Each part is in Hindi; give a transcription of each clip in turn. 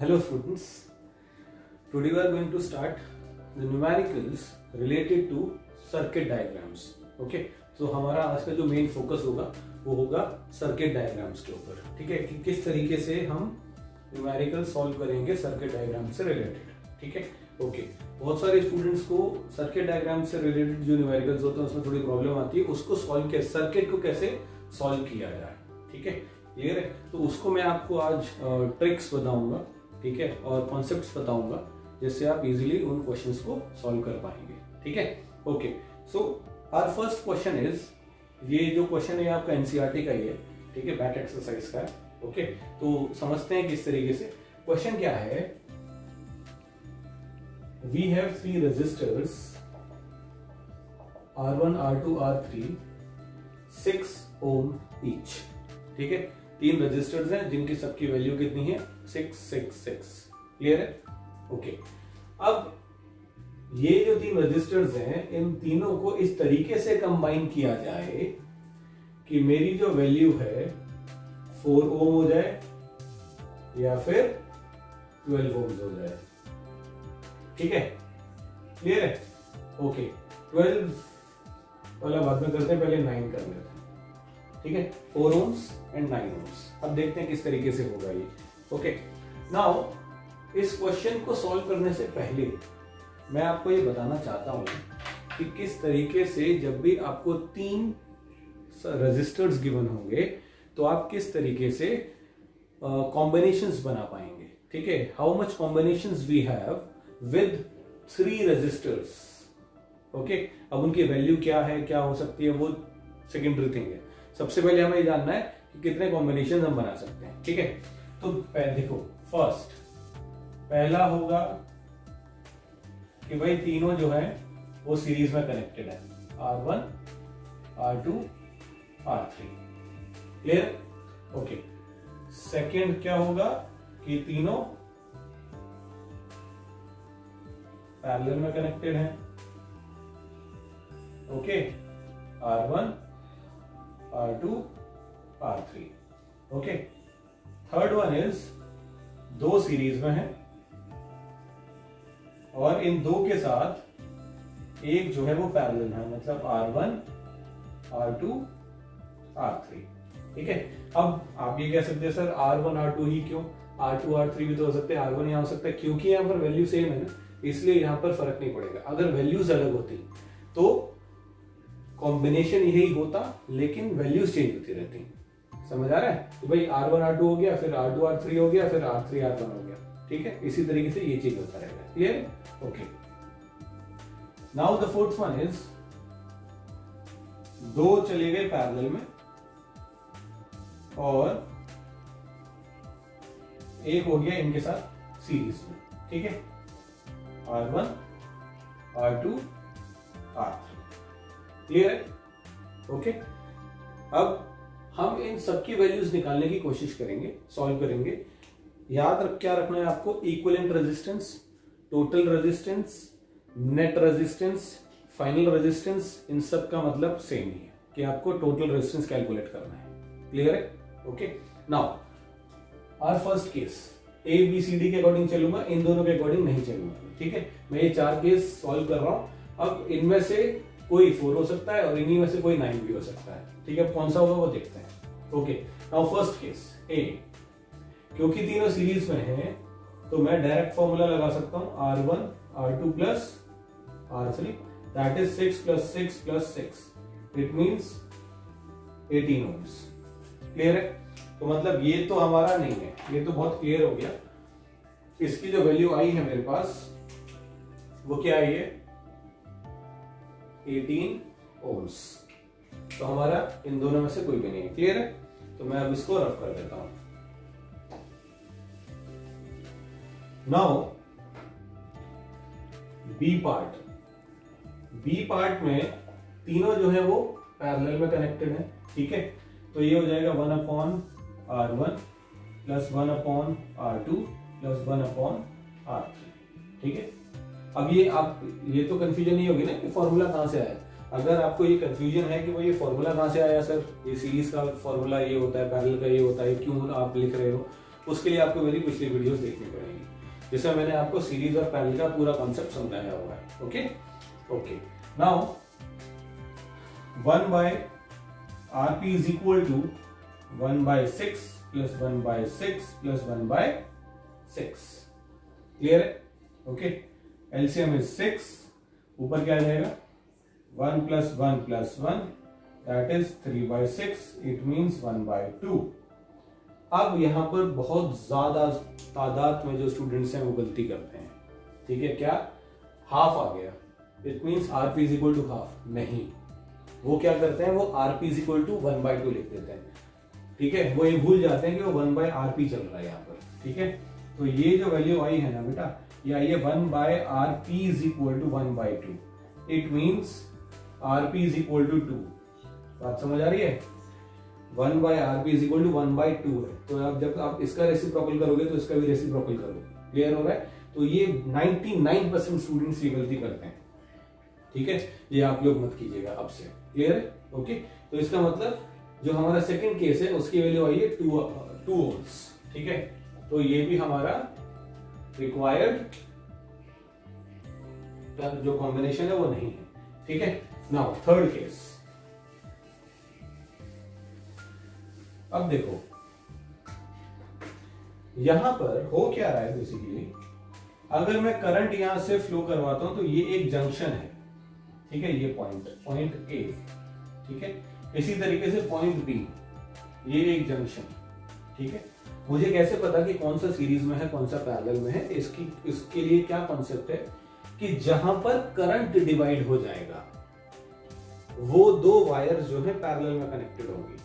Hello, students. Today we are going to start the numericals related to circuit diagrams. Okay? तो हमारा आज का जो मेन फोकस होगा, वो होगा सर्किट डायग्राम्स के ऊपर. ठीक है? कि किस तरीके से हम न्यूमेरिकल सॉल्व करेंगे सर्किट डायग्राम से रिलेटेड ठीक है? ओके बहुत सारे स्टूडेंट्स को सर्किट डायग्राम से रिलेटेड जो न्यूमेरिकल्स होते हैं, उसमें थोड़ी प्रॉब्लम आती है, उसको सॉल्व कैसे सर्किट को कैसे सॉल्व किया जाए? ठीक है? क्लियर है? तो उसको मैं आपको आज ट्रिक्स बताऊँगा। ठीक है? और कॉन्सेप्ट बताऊँगा जिससे आप इजिली उन क्वेश्चन को सॉल्व कर पाएँगे। ठीक है? Okay so our first question is ये जो क्वेश्चन है आपका एनसीआरटी का ही है। ठीक है? बैक एक्सरसाइज का ओके तो समझते हैं किस तरीके से। क्वेश्चन क्या है? We have three resistors R1, R2, R3, 6 ohm each ठीक है? तीन रजिस्टर्स हैं, जिनकी सबकी वैल्यू कितनी है? सिक्स सिक्स सिक्स क्लियर है? ओके अब ये जो तीन रजिस्टर्स हैं, इन तीनों को इस तरीके से कंबाइन किया जाए कि मेरी जो वैल्यू है फोर ओम हो जाए या फिर ट्वेल्व ओम हो जाए. ठीक है? क्लियर है? ओके ट्वेल्व वाला बाद में करते हैं, पहले नाइन कर लेते हैं. ठीक है? Four ohms and nine ohms अब देखते हैं किस तरीके से होगा ये। ओके नाउ इस क्वेश्चन को सॉल्व करने से पहले मैं आपको ये बताना चाहता हूँ कि किस तरीके से जब भी आपको तीन रजिस्टर्स गिवन होंगे तो आप किस तरीके से कॉम्बिनेशंस uh, बना पाएँगे। ठीक है? How much combinations we have with three resistors okay अब उनकी वैल्यू क्या है क्या हो सकती है वो सेकेंडरी थिंग है। सबसे पहले हमें जानना है कि कितने कॉम्बिनेशन हम बना सकते हैं, ठीक है? तो देखो फ़र्स्ट पहला होगा कि भाई तीनों जो है, वो सीरीज़ में कनेक्टेड है। R one R two R three clear okay second क्या होगा कि तीनों पैरेलल में कनेक्टेड हैं। Okay R one R two R three okay third one is दो सीरीज़ में है, और इन दो के साथ एक जो है वो पैरेलल है मतलब R one R two R three ठीक है? अब आप ये कह सकते हैं, sir R one R two ही क्यों? आर टू आर थ्री भी तो हो सकते हैं आर वन यहाँ हो सकता है, क्योंकि यहाँ पर वैल्यू सेम है ना, इसलिए यहाँ पर फ़र्क नहीं पड़ेगा। अगर वैल्यूज़ अलग होती तो कॉम्बिनेशन यही होता, लेकिन वैल्यूज़ चेंज होती रहती। समझ आ रहा है? तो भाई आर वन आर टू हो गया, फिर आर टू आर थ्री हो गया, फिर आर थ्री आर वन हो गया। ठीक है? इसी तरीके से ये चीज़ होता रहेगा। Clear okay now the fourth one is दो चले गए पैरेलल में, और एक हो गया इनके साथ सीरीज़ में। ठीक है? R one R two R three clear है ओके अब हम इन सबकी वैल्यूज़ निकालने की कोशिश करेंगे सॉल्व करेंगे। याद रख, क्या रखना है आपको? Equivalent resistance total resistance net resistance final resistance इन सब का मतलब सेम ही है कि आपको टोटल रेजिस्टेंस कैलकुलेट करना है। क्लियर है? Okay now our first case A B C D के अकॉर्डिंग चलूँगा, इन दोनों के अकॉर्डिंग नहीं चलूँगा। ठीक है? मैं ये चार केस सॉल्व कर रहा हूँ। अब इनमें से कोई फोर हो सकता है और इन्हीं में से कोई नाइन भी हो सकता है। ठीक है, कौन सा होगा वो देखते हैं। Okay now first case A क्योंकि तीनों सीरीज़ में है तो मैं डायरेक्ट फॉर्मूला लगा सकता हूँ R one R two plus R three that is six plus six plus six it means eighteen ohms clear है? तो मतलब ये तो हमारा नहीं है, ये तो बहुत क्लियर हो गया। इसकी जो वैल्यू आई है मेरे पास, वो क्या आई है? 18 ओम्स तो हमारा इन दोनों में से कोई भी नहीं है। क्लियर है? तो मैं अब इसको रफ कर देता हूँ। Now B part B part में तीनों जो है वो पैरेलल में कनेक्टेड है, ठीक है? तो ये हो जाएगा one upon R one plus one upon R two plus one upon R three ठीक है? अब ये आप, ये तो कंफ्यूजन नहीं होगी ना कि फॉर्मूला कहाँ से आया? अगर आपको ये कंफ्यूजन है कि वो ये फॉर्मूला कहाँ से आया सर ये सीरीज़ का फॉर्मूला ये होता है पैरेलल का ये होता है, क्यों आप लिख रहे हो? उसके लिए आपको मेरी पिछली वीडियोस देखनी पड़ेगी। जिसमें मैंने आपको सीरीज़ और पैरल का पूरा कॉन्सेप्ट समझाया हुआ है okay okay now one by R P is equal to one by six plus one by six plus one by six clear है? ओके एलसीएम इज़ सिक्स ऊपर क्या आ जाएगा? One plus one plus one that is three by six it means one by two अब यहाँ पर बहुत ज़्यादा तादाद में जो स्टूडेंट्स हैं वो गलती करते हैं। ठीक है, क्या? हाफ़ आ गया। It means R P is equal to half नहीं। वो क्या करते हैं? वो R P is equal to one by two लिख देते हैं। ठीक है? वो ये भूल जाते हैं कि वो वन बाय आर पी चल रहा है यहाँ पर। ठीक है? तो ये जो वैल्यू आई है ना बेटा ये आई one by R P is equal to one by two it means R P is equal to two बात समझ आ रही है? One by R P is equal to one by two है। तो आप जब आप इसका रेसिप्रोकल करोगे तो इसका भी रेसिप्रोकल करोगे। क्लियर हो रहा है? तो ये 99 परसेंट स्टूडेंट्स ये गलती करते हैं। ठीक है? ये आप लोग मत कीजिएगा अब से। क्लियर है? ओके तो इसका मतलब जो हमारा सेकंड केस है, उसकी वैल्यू आई है टू टू ओम्स ठीक है? तो ये भी हमारा रिक्वायर्ड जो कॉम्बिनेशन है वो नहीं है। ठीक है? नाउ थर्ड केस अब देखो। यहाँ पर हो क्या रहा है बेसिकली अगर मैं करंट यहाँ से फ्लो करवाता हूँ तो ये एक जंक्शन है। ठीक है? ये पॉइंट पॉइंट ए ठीक है? इसी तरीके से पॉइंट बी ये एक जंक्शन ठीक है? मुझे कैसे पता कि कौन सा सीरीज़ में है, कौन सा पैरेलल में है? इसकी, इसके लिए क्या कॉन्सेप्ट है कि जहाँ पर करंट डिवाइड हो जाएगा, वो दो वायर जो है पैरेलल में कनेक्टेड होंगी।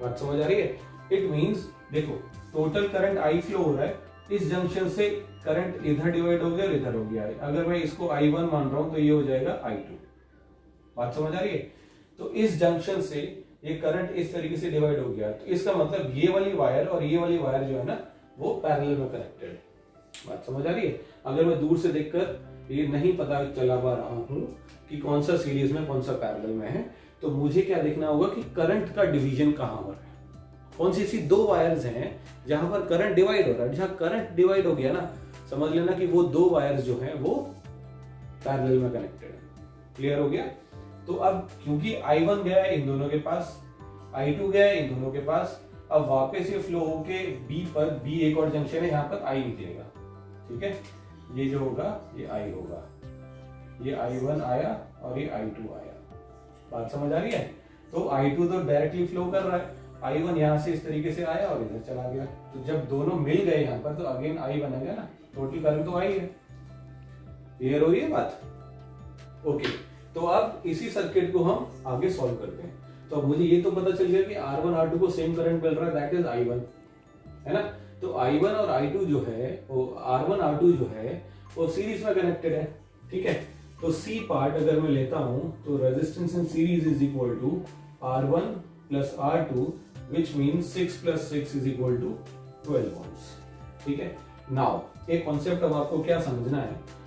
बात समझ आ रही है? इट मींस देखो टोटल करंट आई फ्लो हो रहा है, इस जंक्शन से करंट इधर डिवाइड हो गया और इधर हो गया। अगर मैं इसको आई वन मान रहा हूँ तो ये हो जाएगा आई टू बात समझ आ रही है? तो इस जंक्शन से ये करंट इस तरीके से डिवाइड हो गया। तो इसका मतलब ये वाली वायर और ये वाली वायर जो है ना, वो पैरेलल में कनेक्टेड है। बात समझ आ रही है? अगर मैं दूर से देखकर ये नहीं पता चला पा रहा हूँ कि कौन सा सीरीज़ में, कौन सा पैरेलल में है तो मुझे क्या देखना होगा कि करंट का डिवीज़न कहाँ हो रहा है? कौन सी ऐसी दो वायर्स हैं जहाँ पर करंट डिवाइड हो रहा है? जहाँ करंट डिवाइड हो गया ना, समझ लेना कि वो दो वायर्स जो हैं, वो पैरेलल में कनेक्टेड है। क्लियर हो गया? तो अब क्योंकि I1 गया है इन दोनों के पास I2 गया है इन दोनों के पास, अब वापस ये फ्लो होके B पर B एक और जंक्शन है, यहाँ पर I निकलेगा। ठीक है? ये जो होगा, ये I होगा। ये I1 आया और ये I2 आया। बात समझ आ रही है? तो I2 तो डायरेक्टली फ्लो कर रहा है। आई वन यहाँ से इस तरीके से आया और इधर चला गया। तो जब दोनों मिल गए यहाँ पर तो अगेन I गया ना। टोटल करंट तो आई है। क्लियर हो रही है बात? ओके तो अब इसी सर्किट को हम आगे सॉल्व करते हैं। तो अब मुझे ये तो पता चल गया कि R1 R2 को सेम करंट मिल रहा है दैट इज़ I1 है ना? तो I1 और I2 जो है, वो R1 R2 जो है, वो सीरीज़ में कनेक्टेड है, ठीक है? तो C पार्ट अगर मैं लेता हूँ तो resistance in series is equal to R1 plus R2 which means 6 plus 6 is equal to 12 ohms ठीक है? नाउ एक कॉन्सेप्ट अब आपको क्या समझना है?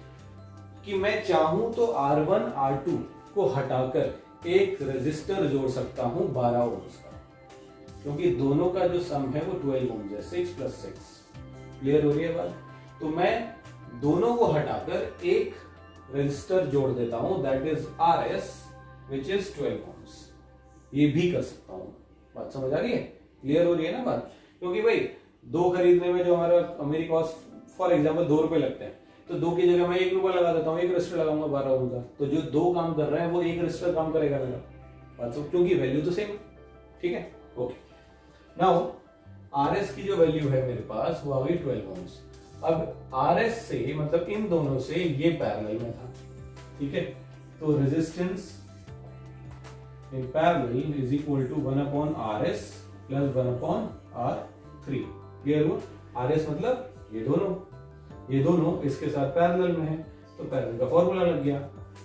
कि मैं चाहूँ तो R1 R2 को हटाकर एक रेजिस्टर जोड़ सकता हूँ 12 ओम्स का। क्योंकि दोनों का जो सम है वो 12 ओम्स है 6 प्लस सिक्स क्लियर हो रही है बात? तो मैं दोनों को हटाकर एक रेजिस्टर जोड़ देता हूँ that is R S which is 12 ohms ये भी कर सकता हूँ। बात समझ आ रही है? क्लियर हो रही है ना बात? क्योंकि भाई, दो खरीदने में जो हमारा मेरी कॉस्ट फॉर एग्ज़ाम्पल दो रुपए लगते हैं। तो दो की जगह मैं एक रुपया लगा देता हूँ, एक रजिस्टर लगाऊँगा बारह होगा तो जो दो काम कर रहे हैं, वो एक रजिस्टर काम करेगा मेरा। समझ क्योंकि वैल्यू तो सेम ठीक है? ओके नाउ आर एस की जो वैल्यू है मेरे पास, वो आ गई ट्वेल्व ओम्स अब आर एस से मतलब इन दोनों से ये पैरेलल में था, ठीक है? तो resistance in parallel is equal to one upon R S plus one upon R three clear हुआ? आर एस मतलब ये दोनों। ये दोनों इसके साथ पैरेलल में है तो पैरेलल का फॉर्मूला लग गया।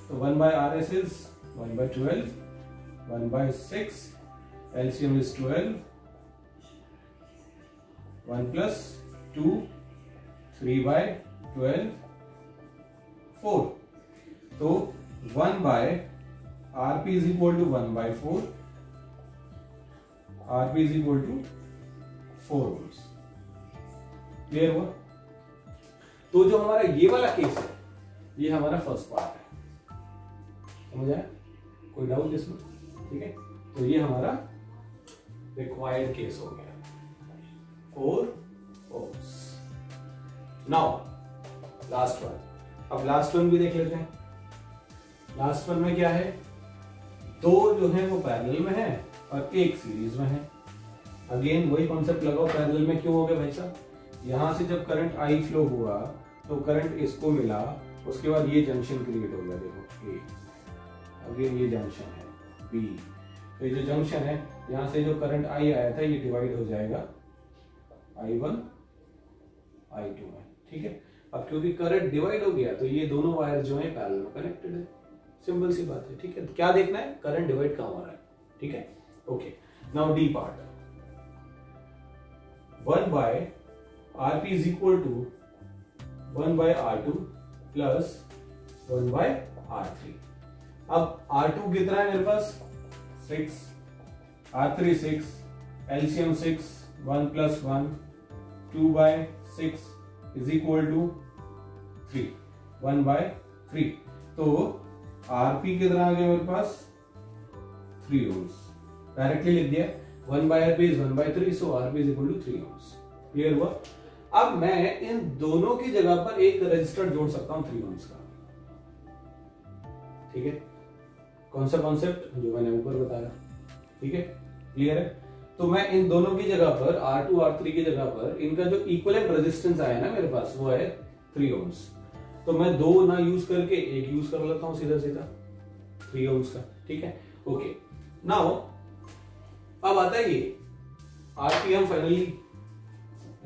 तो one by R S is one by twelve one by six LCM is twelve one plus two three by twelve four तो one by rp is equal to 1 by 4 rp is equal to 4 ohms clear हुआ? तो जो हमारा ये वाला केस है, ये हमारा फ़र्स्ट पार्ट है। समझ आया? कोई डाउट इसमें? ठीक है? तो ये हमारा रिक्वायर्ड केस हो गया। Four ohms now last one अब लास्ट वन भी देख लेते हैं। लास्ट वन में क्या है? दो जो है वो पैरेलल में है और एक सीरीज़ में है। अगेन वही कॉन्सेप्ट लगाओ पैरेलल में क्यों हो गया भाई साहब? यहाँ से जब करंट आई फ्लो हुआ तो करंट इसको मिला, उसके बाद ये जंक्शन क्रिएट हो गया, देखो ए अगेन ये जंक्शन है बी तो ये जो जंक्शन है, यहाँ से जो करंट आई आया था, ये डिवाइड हो जाएगा आई वन आई टू में ठीक है? अब क्योंकि करंट डिवाइड हो गया तो ये दोनों वायर जो है पैरेलल में कनेक्टेड है। सिंपल सी बात है, ठीक है? क्या देखना है? करंट डिवाइड कहाँ हो रहा है, ठीक है? Okay now D part one by R P is equal to one by R two plus one by R three. अब आर टू कितना है मेरे पास? Six. R three six, LCM six, one plus one, two by six is equal to three, one by three. तो आरपी कितना आ गया मेरे पास? थ्री ओम्स डायरेक्टली लिख दिया। One by RP is one by three so RP is equal to three ohms clear हुआ? अब मैं इन दोनों की जगह पर एक रजिस्टर जोड़ सकता हूँ थ्री ओम्स का। ठीक है? कौन सा कॉन्सेप्ट जो मैंने ऊपर बताया। ठीक है? क्लियर है? तो मैं इन दोनों की जगह पर R2 R3 की जगह पर, इनका जो इक्वलेंट रेजिस्टेंस आया ना मेरे पास, वो है थ्री ओम्स तो मैं दो ना यूज़ करके एक यूज़ कर लेता हूँ सीधा सीधा थ्री ओम्स का। ठीक है? ओके नाउ अब आता है ये। आरपीएम फाइनली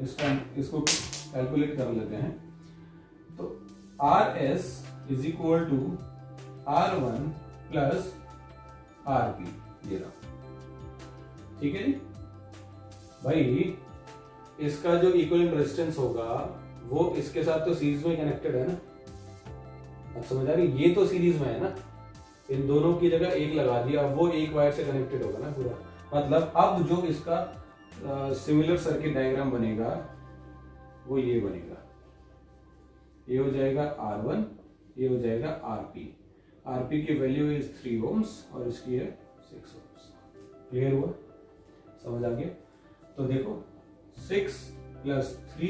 इसको इसको कैलकुलेट कर लेते हैं। तो R S is equal to R one plus R P ये रहा। ठीक है जी? भाई, इसका जो इक्वल रेजिस्टेंस होगा, वो इसके साथ तो सीरीज़ में कनेक्टेड है ना? अब समझ आ रही ये तो सीरीज़ में है ना? इन दोनों की जगह एक लगा दिया वो एक वायर से कनेक्टेड होगा ना पूरा। मतलब अब जो इसका सिमिलर सर्किट डायग्राम बनेगा, वो ये बनेगा। ये हो जाएगा आर वन ये हो जाएगा आर पी आर पी की वैल्यू इज़ थ्री ओम्स और इसकी है सिक्स ओम्स क्लियर हुआ? समझ आ गया? तो देखो six plus three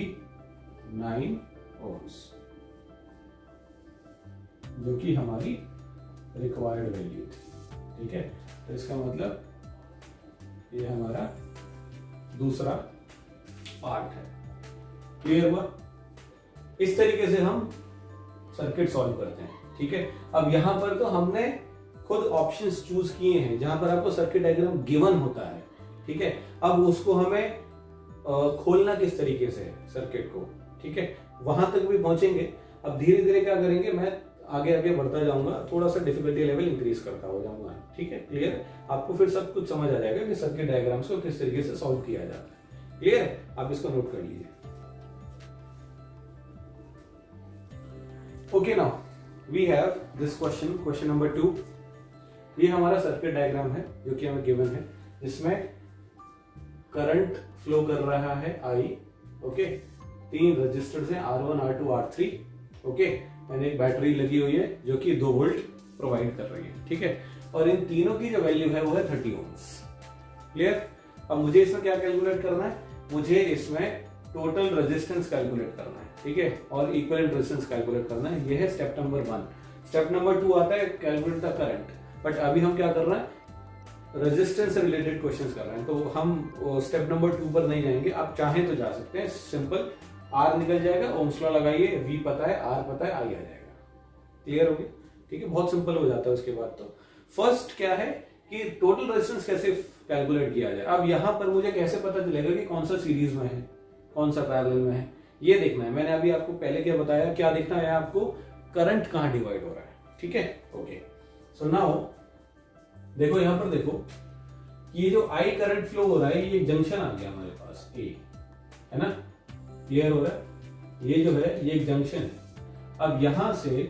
nine ohms जो कि हमारी रिक्वायर्ड वैल्यू थी। ठीक है? तो इसका मतलब ये हमारा दूसरा पार्ट है। क्लियर हुआ? इस तरीके से हम सर्किट सॉल्व करते हैं, ठीक है? अब यहाँ पर तो हमने खुद ऑप्शंस चूज़ किए हैं, जहाँ पर आपको सर्किट डायग्राम गिवन होता है, ठीक है? अब उसको हमें खोलना किस तरीके से सर्किट को, ठीक है? वहाँ तक भी पहुँचेंगे। अब धीरे धीरे क्या करेंगे? मैं आगे आगे बढ़ता जाऊँगा, थोड़ा सा डिफिकल्टी लेवल इंक्रीज करता हो जाऊँगा। ठीक है? क्लियर आपको फिर सब कुछ समझ आ जाएगा कि सर्किट डायग्राम्स को किस तरीके से सॉल्व किया जाता है। क्लियर आप इसको नोट कर लीजिए। Okay now we have this question question number two ये हमारा सर्किट डायग्राम है, जो कि हमें गिवन है। जिसमें करंट फ्लो कर रहा है आई ओके तीन रजिस्टर्स हैं R one R two R three okay मैंने एक बैटरी लगी हुई है जो कि दो वोल्ट प्रोवाइड कर रही है, ठीक है? और इन तीनों की जो वैल्यू है वो है थर्टी ओम्स। क्लियर? अब मुझे इसमें क्या कैलकुलेट करना है? मुझे इसमें टोटल रेजिस्टेंस कैलकुलेट करना है, ठीक है? और इक्वल रेजिस्टेंस कैलकुलेट करना है। यह है step number one. Step number two आता है कैलकुलेट द करंट। बट अभी हम क्या कर रहे हैं? रेजिस्टेंस से रिलेटेड क्वेश्चंस कर रहे हैं। तो हम स्टेप नंबर टू पर नहीं जाएँगे। आप चाहें तो जा सकते हैं। सिंपल आर निकल जाएगा, ओम्स लॉ लगाइए, वी पता है, आर पता है, आई आ जाएगा। क्लियर हो गया ठीक है, बहुत सिंपल हो जाता है उसके बाद तो। फ़र्स्ट क्या है कि टोटल रेजिस्टेंस कैसे कैलकुलेट किया जाए? अब यहाँ पर मुझे कैसे पता चलेगा कि कौन सा सीरीज़ में है, कौन सा पैरेलल में है? ये देखना है। मैंने अभी आपको पहले क्या बताया, क्या देखना है आपको? करंट कहाँ डिवाइड हो रहा है? ठीक है? ओके सो नाउ देखो यहाँ पर देखो, ये जो आई करंट फ्लो हो रहा है, ये जंक्शन आ गया हमारे पास ए है ना? क्लियर हो रहा है? ये जो है, ये एक जंक्शन है। अब यहाँ से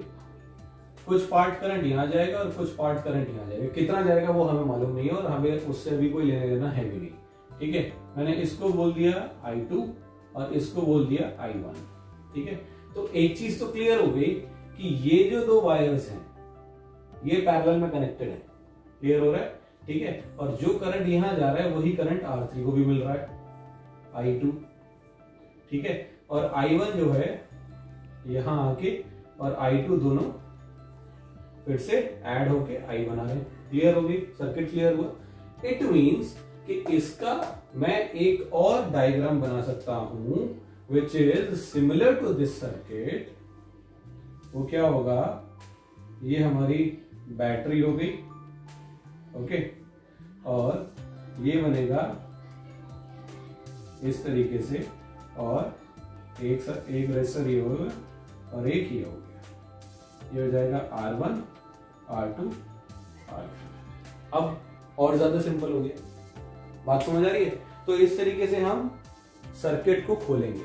कुछ पार्ट करंट यहाँ जाएगा और कुछ पार्ट करंट यहाँ जाएगा। कितना जाएगा वो हमें मालूम नहीं है और हमें उससे भी कोई लेने देना है भी नहीं। ठीक है? मैंने इसको बोल दिया आई टू और इसको बोल दिया आई वन ठीक है? तो एक चीज़ तो क्लियर हो गई कि ये जो दो वायर्स हैं, ये पैरेलल में कनेक्टेड है। क्लियर हो रहा है? ठीक है? और जो करंट यहाँ जा रहा है, वही करंट आर थ्री को भी मिल रहा है। आई टू ठीक है? और आई वन जो है, यहाँ आके, और आई टू दोनों फिर से ऐड होके आई वन आ रहे क्लियर होगी सर्किट क्लियर हुआ? इट मींस कि इसका मैं एक और डायग्राम बना सकता हूँ which is similar to this circuit वो क्या होगा? ये हमारी बैटरी हो गई। ओके और ये बनेगा इस तरीके से। और एक सर, एक रेजिस्टर ये हो गया और एक ये हो गया। ये हो जाएगा R one R two R three अब और ज़्यादा सिंपल हो गया। बात समझ आ रही है? तो इस तरीके से हम सर्किट को खोलेंगे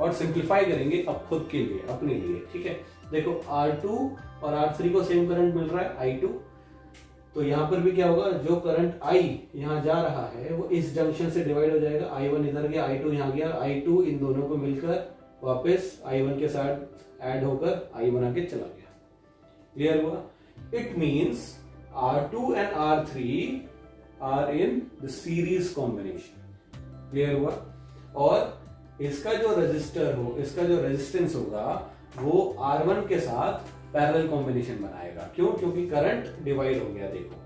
और सिंप्लीफाई करेंगे अब खुद के लिए अपने लिए ठीक है? देखो R2 और R3 को सेम करंट मिल रहा है I2 तो यहाँ पर भी क्या होगा, जो करंट I यहाँ जा रहा है, वो इस जंक्शन से डिवाइड हो जाएगा। I1 इधर गया I2 यहाँ गया। I2 इन दोनों को मिलकर वापस I1 के साथ ऐड होकर I1 आके चला गया। क्लियर हुआ? It means R2 and R3 are in the series combination clear हुआ? और इसका जो रजिस्टर हो, इसका जो रेजिस्टेंस होगा, वो R1 के साथ पैरेलल कॉम्बिनेशन बनाएगा। क्यों? क्योंकि करंट डिवाइड हो गया, देखो।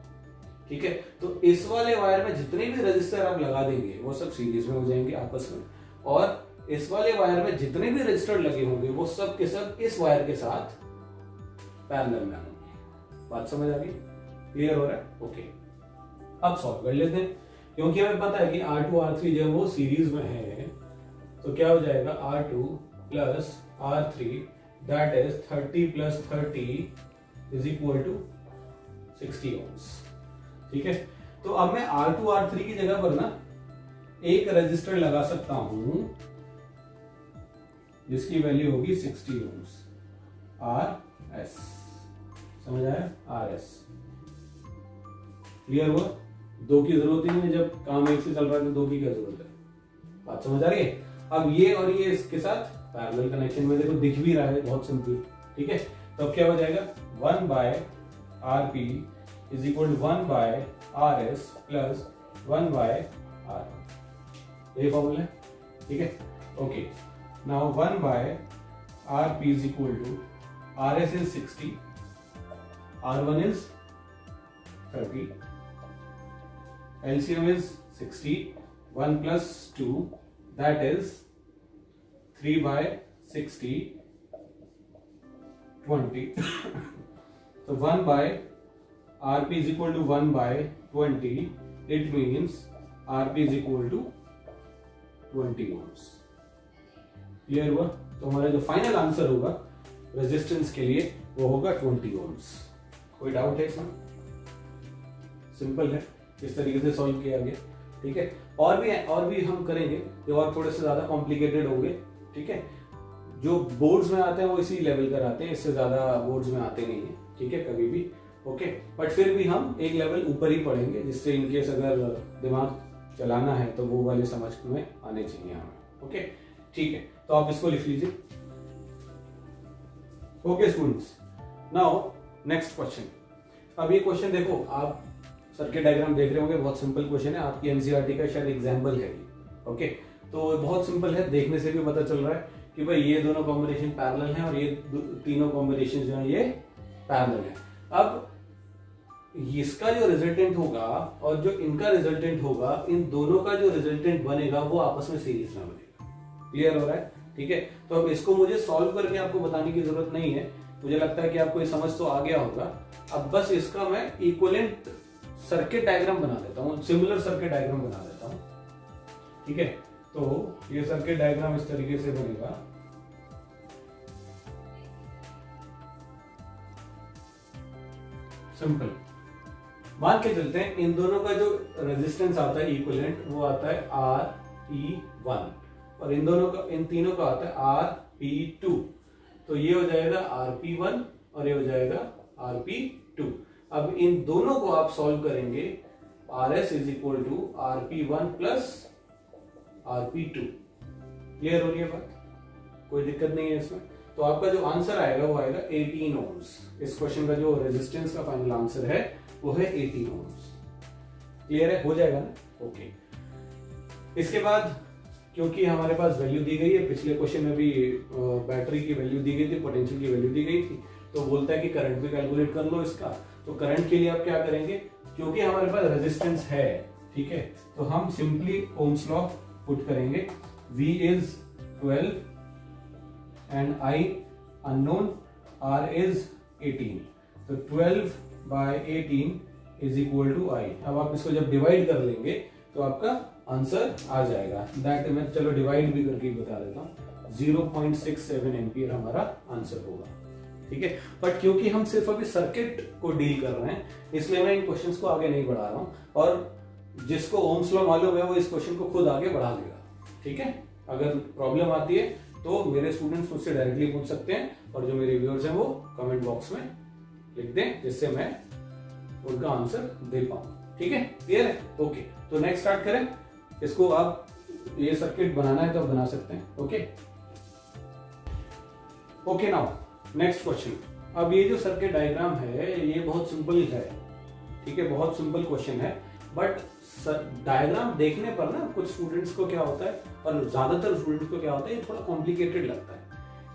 ठीक है? तो इस वाले वायर में जितने भी रजिस्टर आप लगा देंगे, वो सब सीरीज़ में हो जाएँगे आपस में। और इस वाले वायर में जितने भी रजिस्टर लगे होंगे, वो सब के सब इस वायर के साथ पैरेलल में होंगे। बात समझ आ गई? क्लियर हो रहा है? ओके अब सॉल्व कर लेते हैं। क्योंकि हमें पता है कि आर टू आर थ्री जब वो सीरीज़ में है तो क्या हो जाएगा? R two plus R3 that is 30 plus 30 is equal to 60 ohms. ठीक है? तो अब मैं R2 R3 की जगह पर ना एक रेजिस्टर लगा सकता हूँ, जिसकी वैल्यू होगी 60 ohms. आर एस समझ आया? आर एस क्लियर हुआ? दो की ज़रूरत ही नहीं जब काम एक से चल रहा है तो दो की क्या ज़रूरत है? बात समझ आ रही है? अब ये और ये इसके साथ पैरेलल कनेक्शन में देखो दिख भी रहा है बहुत सिंपल ठीक है? तो अब क्या हो जाएगा? One by R P is equal to one by R S plus one by R ये फॉर्मूला है, ठीक है? Okay now one by R P is equal to R S is sixty R one is thirty LCM is 60 1 plus 2 that is 3 by 60 20 so 1 by rp is equal to 1 twenty. 20 it means rp is equal to 20 ohms clear हुआ? तो हमारा जो फाइनल आंसर होगा रेजिस्टेंस के लिए वो होगा 20 ओम्स कोई डाउट है इसमें? सिंपल है। इस तरीके से सॉल्व किया गया। ठीक है? और भी और भी हम करेंगे जो और थोड़े से ज़्यादा कॉम्प्लिकेटेड होंगे। ठीक है? जो बोर्ड्स में आते हैं, वो इसी लेवल कर आते हैं, इससे ज़्यादा बोर्ड्स में आते नहीं है, ठीक है? कभी भी ओके बट फिर भी हम एक लेवल ऊपर ही पढ़ेंगे, जिससे इनकेस अगर दिमाग चलाना है तो वो वाले समझ में आने चाहिए हमें ओके ठीक है तो आप इसको लिख लीजिए। Okay students now next question अब ये क्वेश्चन देखो, आप सर्किट डायग्राम देख रहे होंगे, बहुत सिंपल क्वेश्चन है, आपकी एनसीईआरटी का शायद एग्ज़ाम्पल है ओके तो बहुत सिंपल है, देखने से भी पता चल रहा है कि भाई ये दोनों कॉम्बिनेशन पैरेलल हैं और ये तीनों कॉम्बिनेशन जो है ये पैरेलल है। अब इसका जो रिजल्टेंट होगा और जो इनका रिजल्टेंट होगा, इन दोनों का जो रिजल्टेंट बनेगा वो आपस में सीरीज़ में बनेगा। क्लियर हो रहा है? ठीक है? तो अब इसको मुझे सॉल्व करके आपको बताने की ज़रूरत नहीं है। मुझे लगता है कि आपको ये समझ तो आ गया होगा। अब बस इसका मैं इक्वलेंट सर्किट डायग्राम बना देता हूँ सिमिलर सर्किट डायग्राम बना देता हूँ। ठीक है? तो ये सर्किट डायग्राम इस तरीके से बनेगा। सिंपल मान के चलते हैं। इन दोनों का जो रेजिस्टेंस आता है इक्विवेलेंट वो आता है आर ई वन और इन दोनों का, इन तीनों का आता है आर पी टू तो ये हो जाएगा आर पी वन और ये हो जाएगा आर पी टू अब इन दोनों को आप सॉल्व करेंगे। R S is equal to R P one plus R P two clear हो रही है बात? कोई दिक्कत नहीं है इसमें? तो आपका जो आंसर आएगा, वो आएगा 18 ओम्स इस क्वेश्चन का जो रेजिस्टेंस का फाइनल आंसर है, वो है 18 ओम्स क्लियर है? हो जाएगा ना? ओके इसके बाद, क्योंकि हमारे पास वैल्यू दी गई है, पिछले क्वेश्चन में भी बैटरी की वैल्यू दी गई थी पोटेंशियल की वैल्यू दी गई थी तो बोलता है कि करंट भी कैलकुलेट कर लो इसका। तो करंट के लिए आप क्या करेंगे? क्योंकि हमारे पास रेजिस्टेंस है, ठीक है? तो हम सिंपली ओम्स लॉ पुट करेंगे। V is 12 and I unknown, R is 18 तो 12 by 18 is equal to I अब आप इसको जब डिवाइड कर लेंगे तो आपका आंसर आ जाएगा। दैट मैं चलो डिवाइड भी करके बता देता हूँ। 0.67 एम्पियर हमारा आंसर होगा। ठीक है? बट क्योंकि हम सिर्फ़ अभी सर्किट को डील कर रहे हैं, इसलिए मैं इन क्वेश्चंस को आगे नहीं बढ़ा रहा हूँ। और जिसको ओम्स लॉ मालूम है, वो इस क्वेश्चन को खुद आगे बढ़ा देगा। ठीक है? अगर प्रॉब्लम आती है तो मेरे स्टूडेंट्स मुझसे डायरेक्टली पूछ सकते हैं और जो मेरे व्यूअर्स हैं, वो कमेंट बॉक्स में लिख दें, जिससे मैं उनका आंसर दे पाऊँ। ठीक है? क्लियर है? ओके तो नेक्स्ट स्टार्ट करें। इसको आप ये सर्किट बनाना है तो आप बना सकते हैं। Okay okay now next question अब ये जो सर्किट डायग्राम है, ये बहुत सिंपल है। ठीक है? बहुत सिंपल क्वेश्चन है। बट डायग्राम देखने पर ना कुछ स्टूडेंट्स को क्या होता है, और ज़्यादातर स्टूडेंट्स को क्या होता है, ये थोड़ा कॉम्प्लिकेटेड लगता है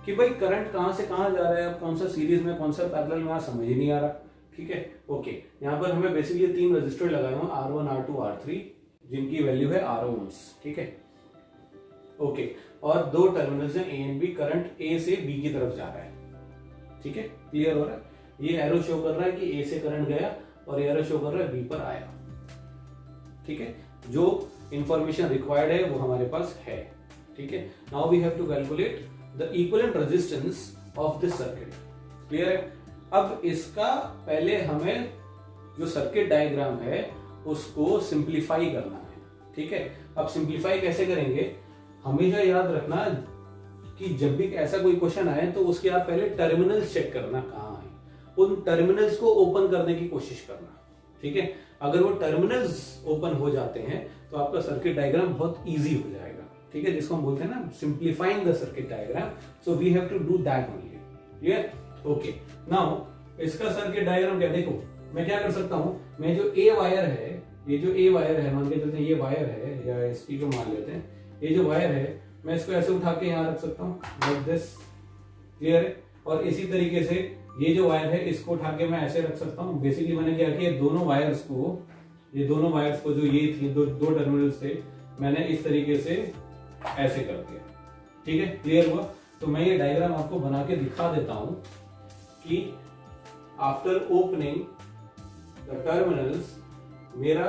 कि भाई करंट कहाँ से कहाँ जा रहा है कौन सा सीरीज़ में, कौन सा पैरेलल में, समझ ही नहीं आ रहा। ठीक है? ओके यहाँ पर हमें बेसिकली तीन रजिस्टर लगाए हुए R one R two R three जिनकी वैल्यू है आर ओम्स ठीक है? ओके और दो टर्मिनल्स हैं A and B current A से बी की तरफ़ जा रहा है। ठीक है? क्लियर हो रहा है? ये एरो शो कर रहा है कि ए से करंट गया, और एरो शो कर रहा है बी पर आया। ठीक है? जो इंफॉर्मेशन रिक्वायर्ड है, वो हमारे पास है। ठीक है? Now we have to calculate the equivalent resistance of this circuit clear है? अब इसका पहले हमें जो सर्किट डायग्राम है, उसको सिंप्लीफाई करना है। ठीक है? अब सिंप्लीफाई कैसे करेंगे? हमेशा याद रखना कि जब भी ऐसा कोई क्वेश्चन आए तो उसके आप पहले टर्मिनल्स चेक करना कहाँ है। उन टर्मिनल्स को ओपन करने की कोशिश करना। ठीक है? अगर वो टर्मिनल्स ओपन हो जाते हैं तो आपका सर्किट डायग्राम बहुत इजी हो जाएगा। ठीक है? जिसको हम बोलते हैं ना simplifying the circuit diagram so we have to do that only clear okay now इसका सर्किट डायग्राम क्या? देखो, मैं क्या कर सकता हूँ? मैं जो ए वायर है, ये जो ए वायर है, मान के चलते हैं, ये वायर है, या इसकी को मान लेते हैं, ये जो वायर है, मैं इसको ऐसे उठा के यहाँ रख सकता हूँ लाइक दिस क्लियर है और इसी तरीके से ये जो वायर है इसको उठा के मैं ऐसे रख सकता हूँ। बेसिकली मैंने क्या किया दोनों वायर्स को ये दोनों वायर्स को जो ये थी दो, दो टर्मिनल्स थे मैंने इस तरीके से ऐसे कर दिया। ठीक है? क्लियर हुआ? तो मैं ये डायग्राम आपको बना के दिखा देता हूँ कि आफ्टर ओपनिंग द टर्मिनल्स मेरा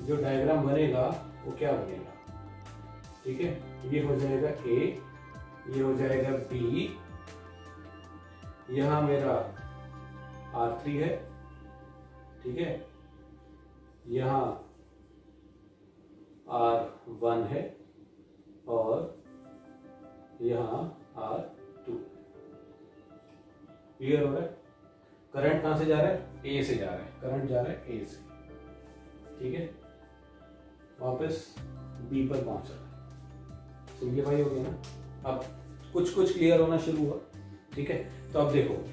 जो डायग्राम बनेगा वो क्या बनेगा? ठीक है? ये हो जाएगा ए ये हो जाएगा बी यहाँ मेरा आर थ्री है, ठीक है? यहाँ आर वन है और यहाँ आर टू क्लियर हो रहा है? करंट कहाँ से जा रहा है? ए से जा रहा है। करंट जा रहा है ए से। ठीक है? वापस बी पर पहुँच रहा है। सिंप्लीफाई हो गया ना? अब कुछ कुछ क्लियर होना शुरू हुआ। ठीक है? तो अब देखो।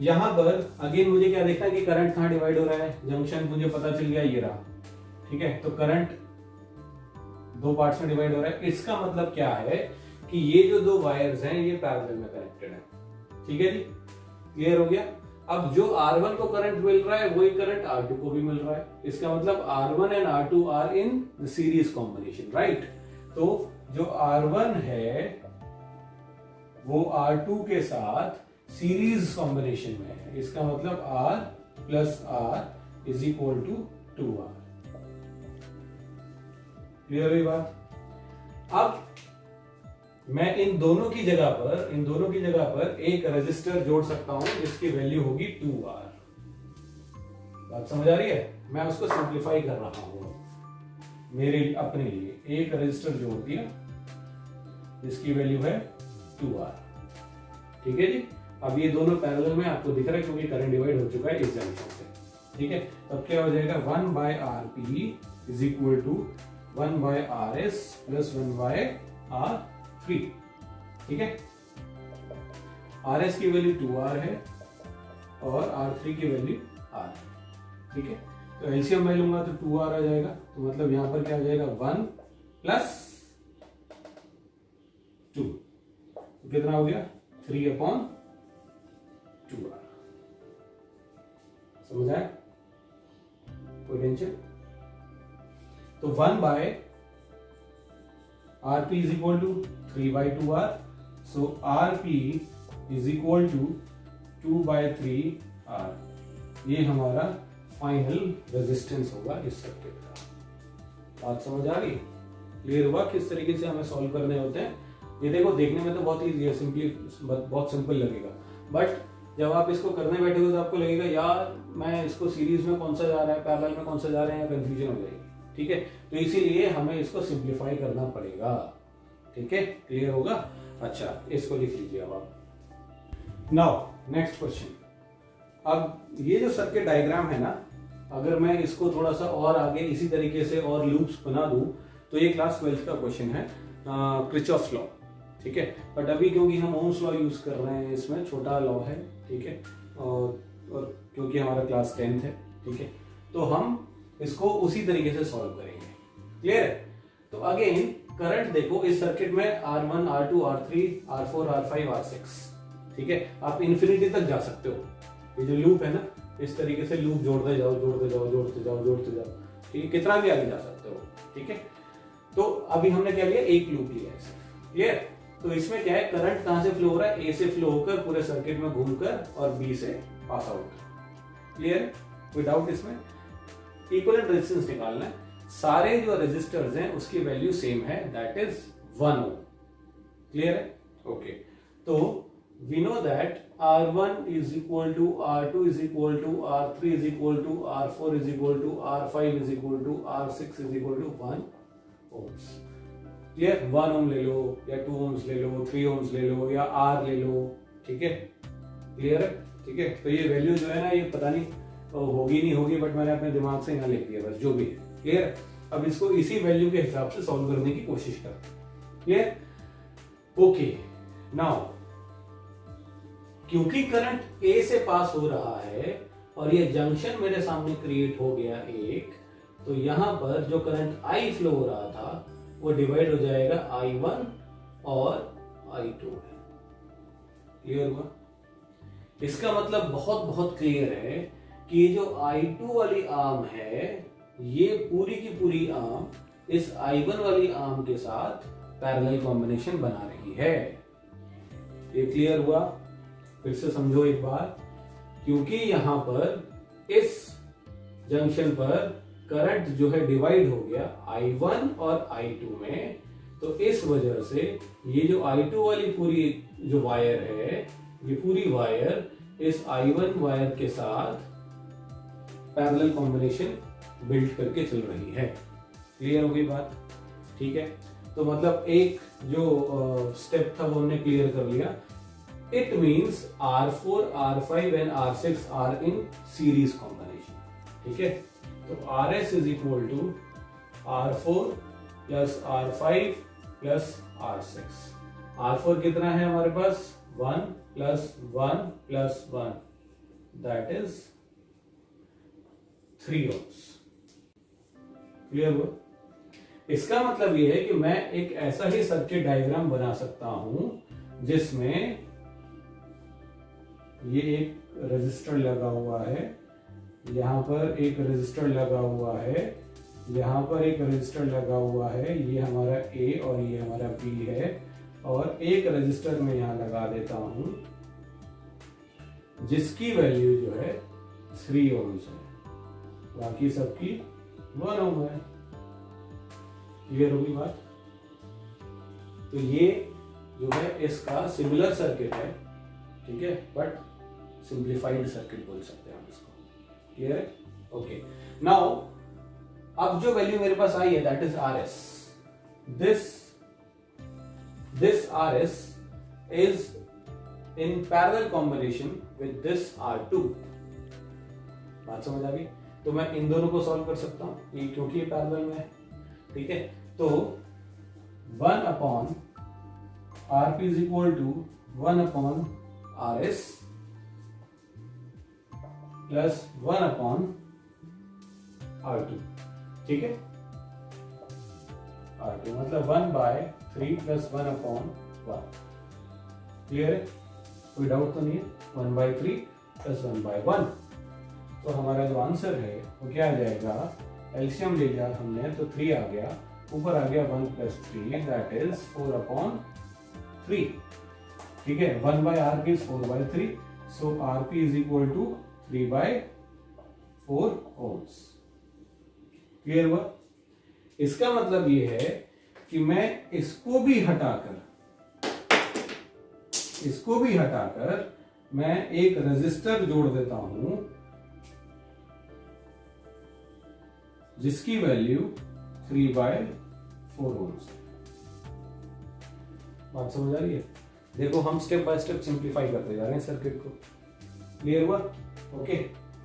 यहाँ पर अगेन मुझे क्या देखना है कि करंट कहाँ डिवाइड हो रहा है? जंक्शन मुझे पता चल गया ये रहा। ठीक है? तो करंट दो पार्ट्स में डिवाइड हो रहा है। इसका मतलब क्या है कि ये जो दो वायर्स हैं, ये पैरेलल में कनेक्टेड है। ठीक है जी? क्लियर हो गया? अब जो R1 को करंट मिल रहा है, वही करंट R2 को भी मिल रहा है। इसका मतलब R1 and R2 are in series combination right तो जो R1 है वो R2 के साथ सीरीज़ कॉम्बिनेशन में है। इसका मतलब R plus R is equal to two R clear हुई बात? अब मैं इन दोनों की जगह पर, इन दोनों की जगह पर एक रजिस्टर जोड़ सकता हूँ, जिसकी वैल्यू होगी टू आर बात समझ आ रही है? मैं उसको सिंप्लीफाई कर रहा हूँ। मेरे, अपने लिए एक रजिस्टर जोड़ दिया, जिसकी वैल्यू है टू आर ठीक है जी? अब ये दोनों पैरेलल में आपको दिख रहा है क्योंकि करंट डिवाइड हो चुका है इस जंक्शन से। ठीक है? तब क्या हो जाएगा? One by R P is equal to one by R S plus one by R three ठीक है? आर एस की वैल्यू टू आर है और आर थ्री की वैल्यू आर ठीक है? तो एलसीएम मैं लूँगा तो टू आर आ जाएगा। तो मतलब यहाँ पर क्या आ जाएगा? वन प्लस टू कितना हो गया? थ्री अपॉन टू आर समझ आए कोई टेंशन तो one by R P is equal to three by two R so R P is equal to two by three R ये हमारा फाइनल रेजिस्टेंस होगा इस सर्किट का। बात समझ आ गई? क्लियर हुआ? किस तरीके से हमें सॉल्व करने होते हैं? ये देखो, देखने में तो बहुत है सिंपली बहुत सिंपल लगेगा। बट जब आप इसको करने बैठोगे तो आपको लगेगा, यार, मैं इसको सीरीज़ में कौन सा जा रहा है पैरल में कौन सा जा रहे हैं कंफ्यूजन हो जाएगी। ठीक है? तो इसीलिए हमें इसको सिंप्लीफाई करना पड़ेगा। ठीक है? क्लियर होगा? अच्छा इसको लिख लीजिए अब आप। नाउ नेक्स्ट क्वेश्चन अब ये जो सर्किट डायग्राम है ना, अगर मैं इसको थोड़ा सा और आगे इसी तरीके से और लूप्स बना दूँ तो ये क्लास ट्वेल्थ का क्वेश्चन है क्रिच ऑफ़ लॉ ठीक है? बट अभी क्योंकि हम ओम्स लॉ यूज़ कर रहे हैं इसमें छोटा लॉ है ठीक है? और, और क्योंकि हमारा क्लास टेंथ है ठीक है? तो हम इसको उसी तरीके से सॉल्व करेंगे। क्लियर है? तो अगेन करंट देखो इस सर्किट में R one R two R three R four R five R six ठीक है? आप इन्फिनिटी तक जा सकते हो। ये जो लूप है ना इस तरीके से लूप जोड़ते जाओ जोड़ते जाओ जोड़ते जाओ जोड़ते जाओ ठीक है? कितना भी आगे जा सकते हो ठीक है? तो अभी हमने क्या लिया? एक लूप लिया है क्लियर तो इसमें क्या है करंट कहाँ से फ्लो हो रहा है? ए से फ्लो होकर पूरे सर्किट में घूमकर और बी से पास आउट क्लियर डाउट इसमें इक्वलेंट रेजिस्टेंस निकालना है। सारे जो रेजिस्टर्स हैं, उसकी वैल्यू सेम है that is one ohm clear है? ओके तो we know that R one is equal to R two is equal to R three is equal to R four is equal to R five is equal to R clear one ohm ले लो, या टू ओम्स ले लो थ्री ओम्स ले लो, या आर ले लो, ठीक है? क्लियर है? ठीक है? तो ये वैल्यू जो है ना, ये पता नहीं तो होगी नहीं होगी बट मैंने अपने दिमाग से यहाँ लिख दिया, बस जो भी है। क्लियर अब इसको इसी वैल्यू के हिसाब से सॉल्व करने की कोशिश कर। क्लियर ओके नाउ क्योंकि करंट ए से पास हो रहा है, और ये जंक्शन मेरे सामने क्रिएट हो गया एक तो यहाँ पर जो करंट आई फ्लो हो रहा था वो डिवाइड हो जाएगा आई वन और आई टू में क्लियर हुआ? इसका मतलब बहुत बहुत क्लियर है कि जो I2 वाली आर्म है, ये पूरी की पूरी आर्म इस I1 वाली आर्म के साथ पैरेलल कॉम्बिनेशन बना रही है। ये क्लियर हुआ? फिर से समझो एक बार, क्योंकि यहाँ पर इस जंक्शन पर करंट जो है डिवाइड हो गया I1 और I2 में तो इस वजह से ये जो I2 वाली पूरी जो वायर है, ये पूरी वायर इस I1 वायर के साथ पैरेलल कॉम्बिनेशन बिल्ड करके चल रही है। क्लियर हो गई बात? ठीक है? तो मतलब एक जो स्टेप था वो हमने क्लियर कर लिया। It four R five and R six are in series combination ठीक है? तो R S is equal to R four plus R five plus R six R four कितना है हमारे पास? One plus one plus one that is three ohms clear हुआ? इसका मतलब यह है कि मैं एक ऐसा ही सर्किट डायग्राम बना सकता हूँ, जिसमें ये एक रेजिस्टर लगा हुआ है। यहाँ पर एक रजिस्टर लगा हुआ है। यहाँ पर एक रजिस्टर लगा हुआ है। ये हमारा ए और ये हमारा बी है। और एक रजिस्टर में यहाँ लगा देता हूँ। जिसकी वैल्यू जो है थ्री ओम्स है। बाकी सबकी वन ओम है। क्लियर होगी बात? तो ये जो है, इसका सिमिलर सर्किट है। ठीक है? बट सिंप्लीफाइड सर्किट बोल सकते हैं हम इसको। क्लियर है ओके नाउ अब जो वैल्यू मेरे पास आई है that is R S this this R S is in parallel combination with this R two बात समझ आ गई? तो मैं इन दोनों को सॉल्व कर सकता हूँ। ये क्योंकि ये में है, ठीक है? तो one upon R P is equal to one upon R S plus one upon R two, ठीक है? आर टू मतलब one by three plus one upon one, clear है? कोई डाउट तो नहीं है? One by three plus one by one. तो हमारा जो आंसर है, वो क्या आ जाएगा? एल्शियम ले लिया हमने तो थ्री आ गया। ऊपर आ गया one plus three that is four upon three ठीक है? One by R P is four by three so R P is equal to three by four ohms clear हुआ? इसका मतलब ये है कि मैं इसको भी हटाकर, इसको भी हटाकर मैं एक रेजिस्टर जोड़ देता हूँ, जिसकी value three by four ohms बात समझ आ रही है? देखो, हम स्टेप बाय स्टेप सिंप्लीफाई करते जा रहे हैं सर्किट को। क्लियर हुआ? ओके?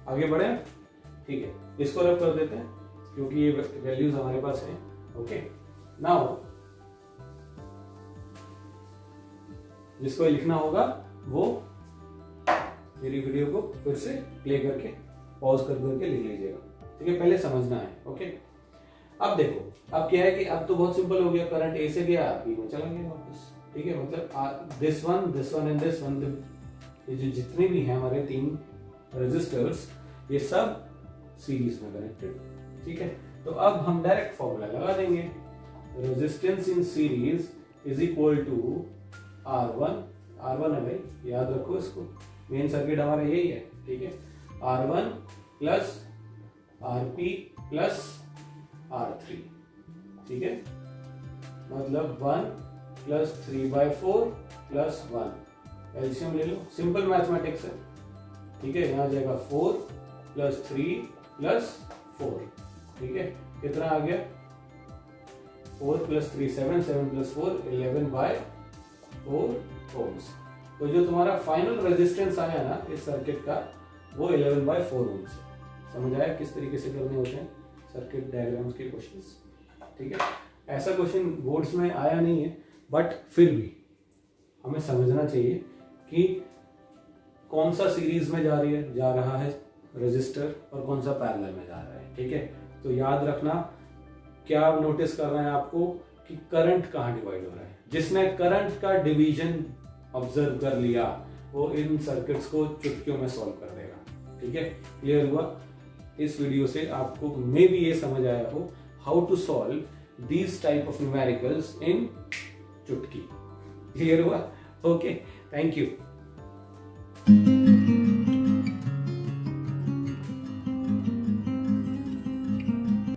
आगे बढ़े ठीक है, इसको रब कर देते हैं, क्योंकि ये वैल्यूज़ हमारे पास हैं, ओके? नाउ जिसको लिखना होगा, वो मेरी वीडियो को फिर से प्ले करके पॉज कर करके लिख लीजिएगा। ठीक है, पहले समझना है, ओके? अब देखो, अब क्या है कि अब तो बहुत सिंपल हो गया करंट ए से गया बी में चला गया वापस। ठीक है मतलब this one this one and this one ये जो जितने भी हैं हमारे तीन रेजिस्टर्स ये सब सीरीज़ में कनेक्टेड ठीक है? तो अब हम डायरेक्ट फॉर्मूला लगा देंगे। Resistance in series is equal to R one R one है भाई, याद रखो इसको। मेन सर्किट हमारा यही है, ठीक है? R one plus R P plus R three ठीक है? मतलब one plus three by four plus one एल्शियम ले लो। सिंपल मैथमेटिक्स है। ठीक है, यहाँ जाएगा four plus three plus four ठीक है, कितना आ गया? Four plus three seven seven plus four eleven by four ohms तो जो तुम्हारा फाइनल रेजिस्टेंस आया ना, इस सर्किट का, वो 11 बाय फोर ओम्स समझ आया किस तरीके से करने होते हैं? सर्किट डायग्राम्स के क्वेश्चंस ठीक है, ऐसा क्वेश्चन बोर्ड्स में आया नहीं है बट फिर भी हमें समझना चाहिए कि कौन सा सीरीज़ में जा रही है? जा रहा है रजिस्टर और कौन सा पैरेलल में जा रहा है, ठीक है? तो याद रखना, क्या नोटिस करना है आपको कि करंट कहाँ डिवाइड हो रहा है? जिसने करंट का डिवीज़न ऑब्ज़र्व कर लिया, वो इन सर्किट्स को चुटकियों में सॉल्व कर देगा, ठीक है? क्लियर हुआ? इस वीडियो से आपको मे भी ये समझ आया हो how to solve these type of numericals in चुटकी। क्लियर हुआ? Okay thank you Thank you.